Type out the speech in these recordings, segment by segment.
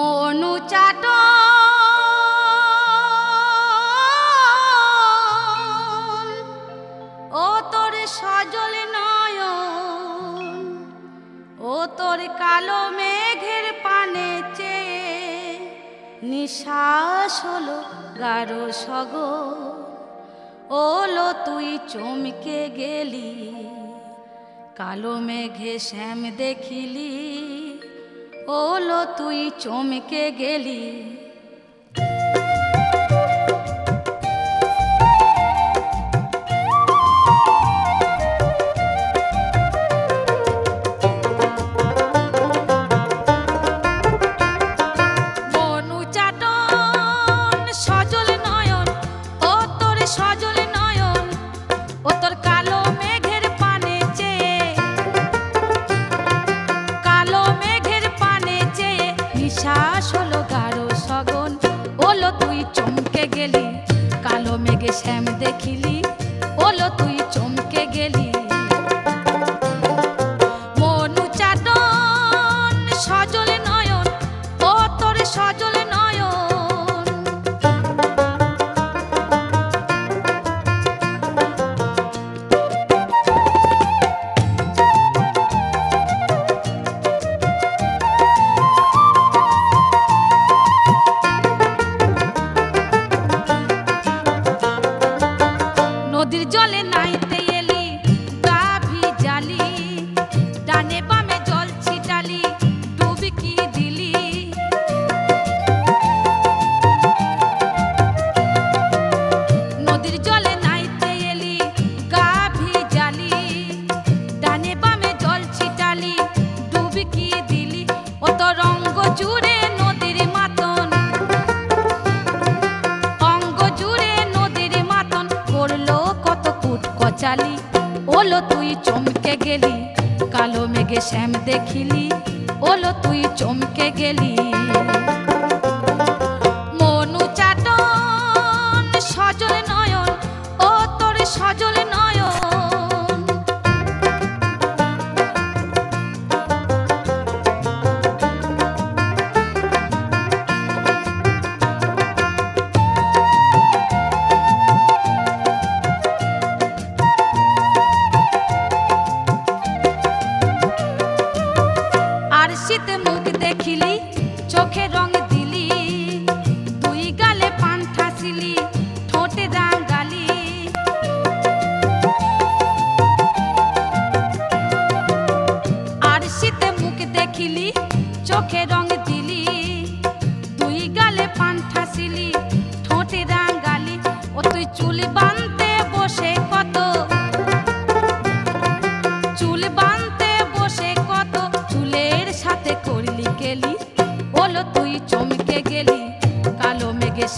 মনু চাট। ও তোর সজল নয়ন, ও তোর কালো মেঘের পানে চেয়ে নিশ্বাস হলো গাঢ় সগর ওলো তুই চমকে গেলি, কালো মেঘে শ্যাম দেখিলি। ওলো তুই চমকে গেলি। গেলি কালো মেঘে শ্যাম দেখিলি বলো তুই চমকে গেলি। নদীর জলে নাইতে এলি গাভি জালি। ডানে বামে জল ছিটালি ডুবকি দিলি? নদীর জলে নাইতে এলি গাভি জালি। ডানে বামে জল ছিটালি ডুবকি দিলি? ও তো রঙ্গ জুড়ে কচালি ওলো তুই চমকে গেলি কালো মেঘে শ্যাম দেখিলি। ওলো তুই চমকে গেলি।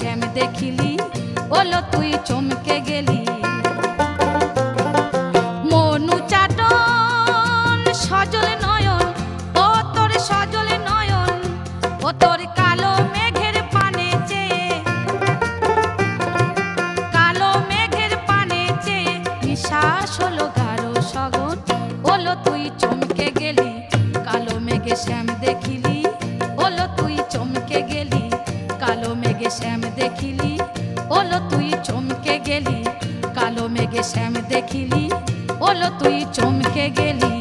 শ্যাম দেখিলি ওলো তুই চমকে গেলি। মনু চাটন, সজল নয়ন, ও তোর সজল নয়ন, ও তোর কালো মেঘের পানে চেয়ে। কালো মেঘের পানে চেয়ে নিশ্বাস হলো গাঢ় সগন ওলো তুই চমকে গেলি। কালো মেঘে শ্যাম দেখিলি ওলো তুই চমকে গেলি। শ্যাম দেখিলি ওলো তুই চমকে গেলি কালো মেঘে শ্যাম দেখিলি ওলো তুই চমকে গেলি।